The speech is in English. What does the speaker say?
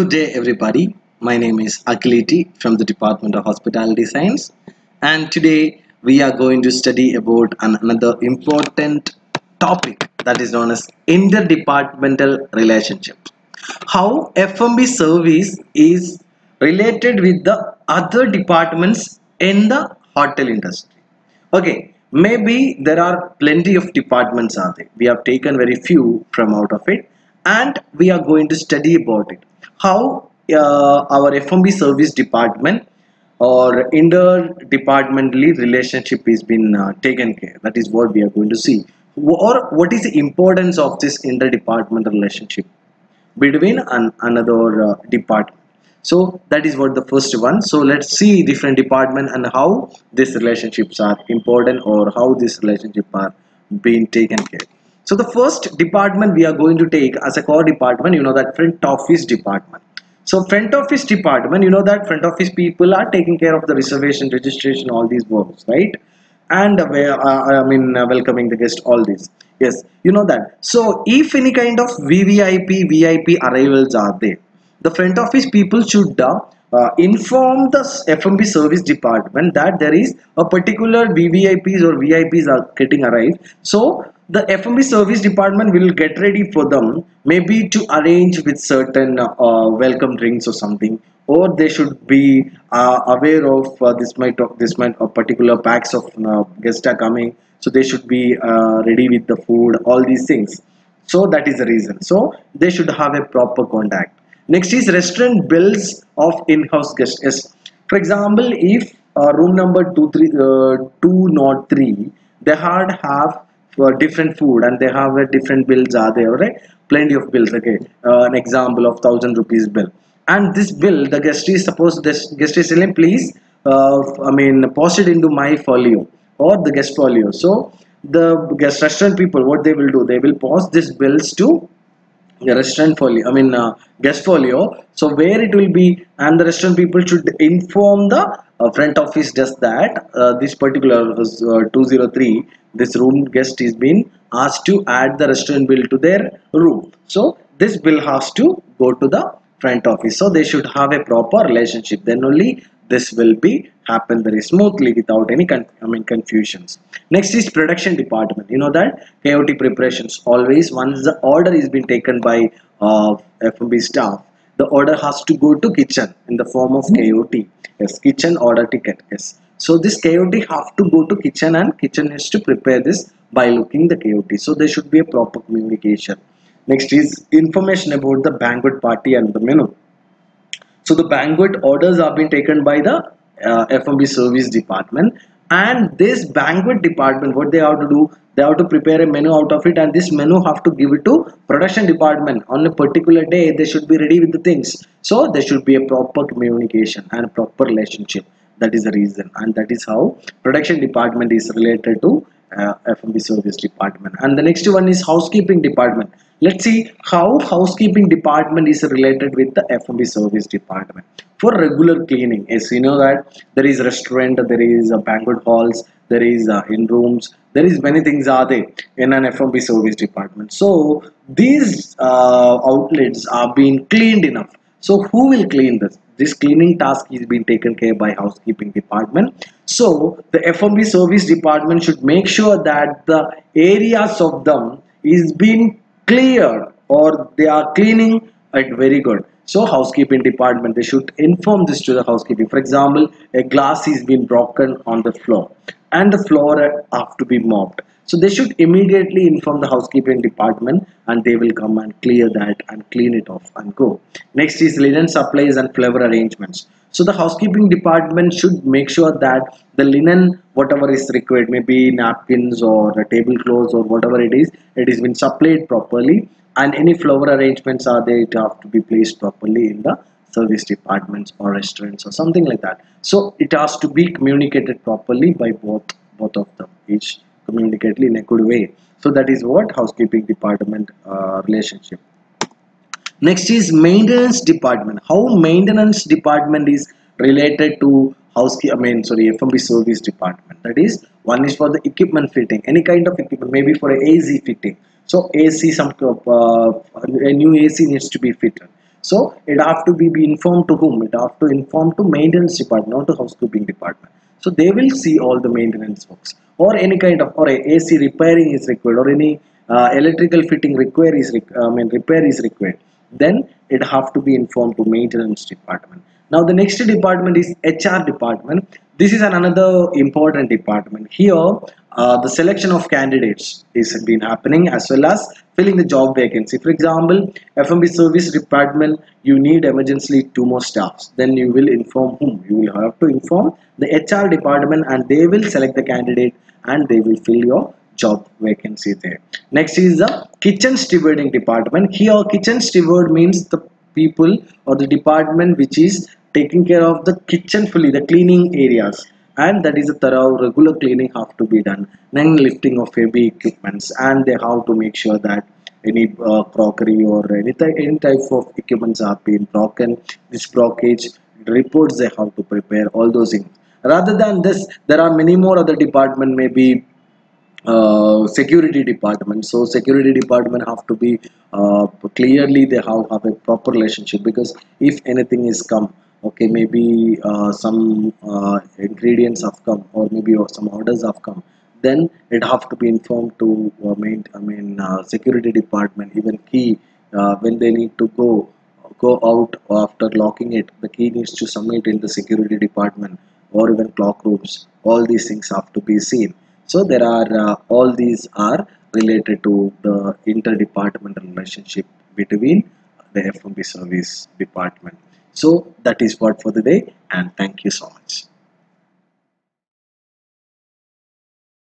Good day, everybody. My name is Akhil ET from the Department of Hospitality Science, and today we are going to study about an- another important topic that is known as interdepartmental relationships. How F&B service is related with the other departments in the hotel industry. Okay, maybe there are plenty of departments are there. We have taken very few from out of it, and we are going to study about it. How uh, our F&B service department or interdepartmentally relationship is been uh, taken care. That is what we are going to see. Or what is the importance of this interdepartmental relationship between an, another uh, department? so that is what the first one so let's see different department and how these relationships are important or how these relationships are being taken care so the first department we are going to take as a core department you know that front office department. So front office department you know that front office people are taking care of the reservation registration all these works right? And uh, uh, i mean uh, welcoming the guest all this. Yes you know that. So if any kind of vvip vip arrivals are there the front office people should uh, uh, inform the F&B service department that there is a particular VVIPs or VIPs are getting arrived. So the F&B service department will get ready for them, maybe to arrange with certain uh, welcome drinks or something, or they should be uh, aware of uh, this might this might a particular packs of uh, guests are coming, so they should be uh, ready with the food, all these things. So that is the reason. So they should have a proper contact next is restaurant bills of in-house guests. Yes. for example if uh, room number 23 uh, 203 they had have uh, different food and they have a different bills are there right? Plenty of bills okay? Uh, an example of thousand rupees bill. And this bill the guest is supposed this guest is saying please uh, i mean post it into my folio or the guest folio. So the guest restaurant people what they will do? They will post these bills to the restaurant folio i mean uh, guest folio. So where it will be and the restaurant people should inform the uh, front office just that uh, this particular uh, 203 this room guest is being asked to add the restaurant bill to their room. So this bill has to go to the front office. So they should have a proper relationship. Then only this will be happen very smoothly without any I mean confusions. Next is production department. You know that KOT preparations always once the order is being taken by uh, F&B staff, the order has to go to kitchen in the form of KOT. Yes, kitchen order ticket. Yes. So this KOT have to go to kitchen and kitchen has to prepare this by looking the KOT. So there should be a proper communication. Next is information about the banquet party and the menu. So the banquet orders are being taken by the uh, F&B service department. And this banquet department what they have to do they have to prepare a menu out of it and this menu have to give it to production department. On a particular day they should be ready with the things. So there should be a proper communication and proper relationship. That is the reason. And that is how production department is related to uh, F&B service department. And the next one is housekeeping department. Let's see how housekeeping department is related with the F&B service department. For regular cleaning as you know that there is restaurant there is a banquet halls there is uh, in rooms there is many things are there in an F&B service department. So these uh, outlets are being cleaned enough. So who will clean this? This cleaning task is being taken care by housekeeping department so the F&B service department should make sure that the areas of them is being cleared or they are cleaning it very good. So housekeeping department they should inform this to the housekeeping. For example a glass is being broken on the floor and the floor have to be mopped so they should immediately inform the housekeeping department and they will come and clear that and clean it off and go. Next is linen supplies and flower arrangements. So the housekeeping department should make sure that the linen whatever is required maybe napkins or tablecloths or whatever it is it is been supplied properly and any flower arrangements are there to have to be placed properly in the service departments or restaurants or something like that. So it has to be communicated properly by both both of them each communicated in a good way. So that is what housekeeping department uh, relationship. Next is maintenance department. How maintenance department is related to housekeeping i mean sorry F&B service department. That is one is for the equipment fitting. Any kind of equipment maybe for a ac fitting. So ac some uh, a new ac needs to be fitted. So it have to be, be informed to whom? It have to inform to maintenance department not to housekeeping department so they will see all the maintenance works. Or any kind of or ac repairing is required or any uh, electrical fitting require is i mean repair is required. Then it have to be informed to maintenance department. Now the next department is hr department. This is another important department. Here uh, the selection of candidates is been happening as well as filling the job vacancy. For example F&B service department you need emergency two more staffs. Then you will inform whom? You will have to inform the hr department and they will select the candidate and they will fill your job vacancy there. Next is the kitchen stewarding department. Here kitchen steward means the people or the department which is taking care of the kitchen fully the cleaning areas and that is a thorough regular cleaning have to be done. Then lifting of heavy equipments and they have to make sure that any uh, crockery or any, any type of equipments are being broken. This blockage reports they have to prepare all those things. Rather than this there are many more other department maybe uh, security department. So security department have to be uh, clearly they have, have a proper relationship because if anything is come okay maybe uh, some uh, ingredients have come or maybe some orders have come. Then it have to be informed to uh, main I mean uh, security department even key uh, when they need to go go out after locking it the key needs to submit in the security department or even clock rooms. All these things have to be seen. So there are uh, all these are related to the interdepartmental relationship between the F&B service department so that is what for the day and thank you so much